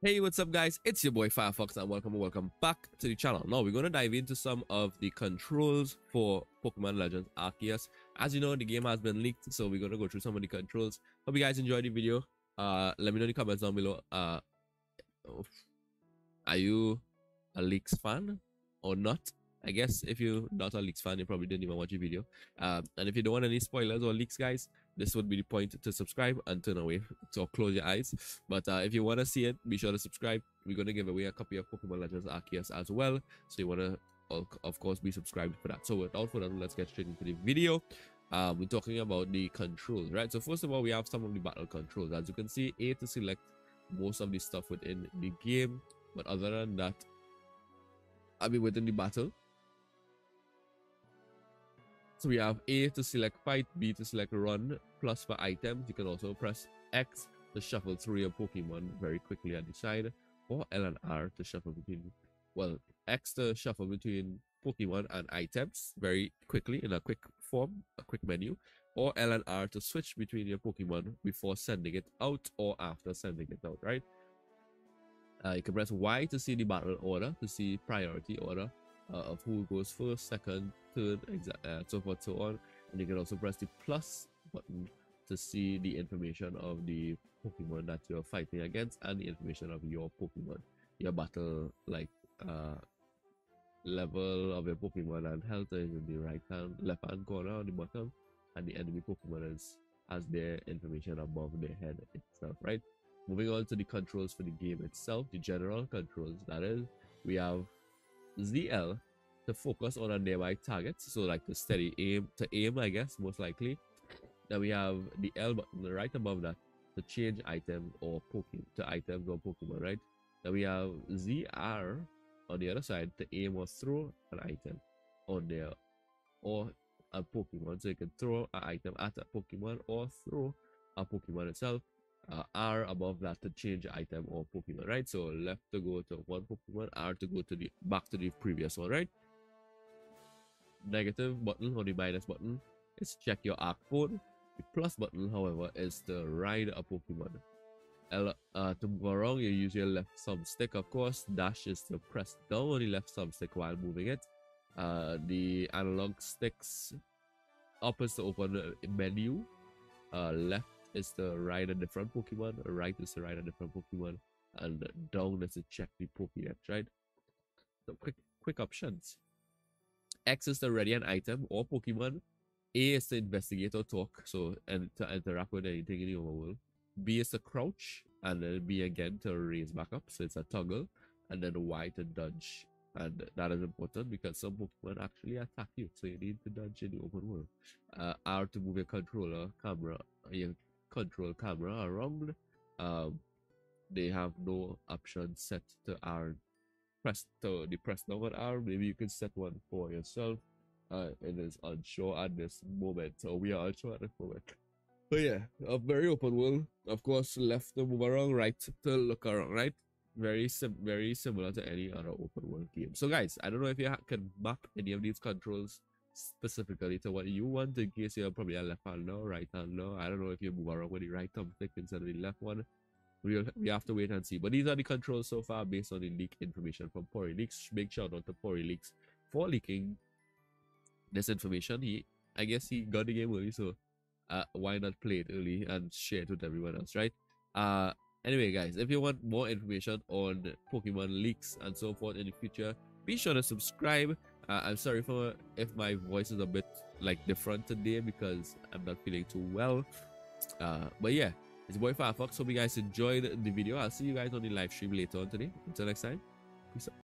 Hey, what's up guys? It's your boy Firefox and welcome and welcome back to the channel. Now we're going to dive into some of the controls for Pokemon Legends Arceus. As you know, the game has been leaked, so we're going to go through some of the controls. Hope you guys enjoyed the video. Uh, let me know in the comments down below. Uh, are you a leaks fan or not? I guess if you're not a leaks fan, you probably didn't even watch the video. Um, and if you don't want any spoilers or leaks, guys, this would be the point to subscribe and turn away. So close your eyes. But uh, if you want to see it be sure to subscribe. We're going to give away a copy of pokemon legends arceus as well. So you want to of course be subscribed for that. So without further ado let's get straight into the video. Um, we're talking about the controls right? So first of all we have some of the battle controls. As you can see a to select most of the stuff within the game. But other than that i mean within the battle so we have A to select fight, B to select run, plus for items. You can also press X to shuffle through your Pokemon very quickly at the side, or L and R to shuffle between, well, X to shuffle between Pokemon and items very quickly in a quick form, a quick menu, or L and R to switch between your Pokemon before sending it out or after sending it out, right? Uh, you can press Y to see the battle order, to see priority order, uh, of who goes first, second, third, uh, so forth, so on. And you can also press the plus button to see the information of the Pokemon that you're fighting against and the information of your Pokemon, your battle like uh, level of your Pokemon and health is in the right hand, left hand corner on the bottom, and the enemy Pokemon is has their information above their head itself, right? Moving on to the controls for the game itself, the general controls that is, we have ZL to focus on a nearby target. So like to steady aim, to aim, I guess, most likely. Then we have the L button right above that to change item or Pokemon to items or Pokemon, right? Then we have ZR on the other side to aim or throw an item on there or a Pokemon. So you can throw an item at a Pokemon or throw a Pokemon itself uh, R above that to change item or Pokemon, right? So left to go to one Pokemon, R to go to the back to the previous one, right? Negative button or the minus button is check your arc. The plus button, however, is to ride a Pokemon. L, uh, to go wrong, you use your left thumbstick, of course. Dash is to press down on the left thumbstick while moving it. Uh, the analog sticks up is to open menu. Uh, left is to ride a different Pokemon, right is to ride a different Pokemon, and down is to check the Pokédex, right? So quick quick options. X is to ready an item or Pokemon. A is to investigate or talk, so and to interact with anything in the overworld. B is to crouch, and then B again to raise back up, so it's a toggle, and then Y to dodge. And that is important because some Pokemon actually attack you, so you need to dodge in the open world. Uh, R to move your controller, camera, your control camera around. Um, they have no option set to R. Press to the press on R. Maybe you can set one for yourself. Uh, it is unsure at this moment, so we are unsure at this moment. But yeah, a very open world. Of course, left to move around, right to look around, right? Very sim very similar to any other open world game. So guys, I don't know if you can map any of these controls specifically to what you want in case you're probably a left hand or right hand no. I don't know if you move around with the right thumbstick instead of the left one. We we have to wait and see. But these are the controls so far based on the leak information from Pory Leaks. Big shout out to Pory Leaks for leaking this information. He i guess he got the game early so uh why not play it early and share it with everyone else right? Uh anyway guys if you want more information on pokemon leaks and so forth in the future be sure to subscribe uh, I'm sorry for if my voice is a bit like different today because I'm not feeling too well. Uh, but yeah, it's boy Firefox. Hope you guys enjoyed the video. I'll see you guys on the live stream later on today. Until next time, peace out.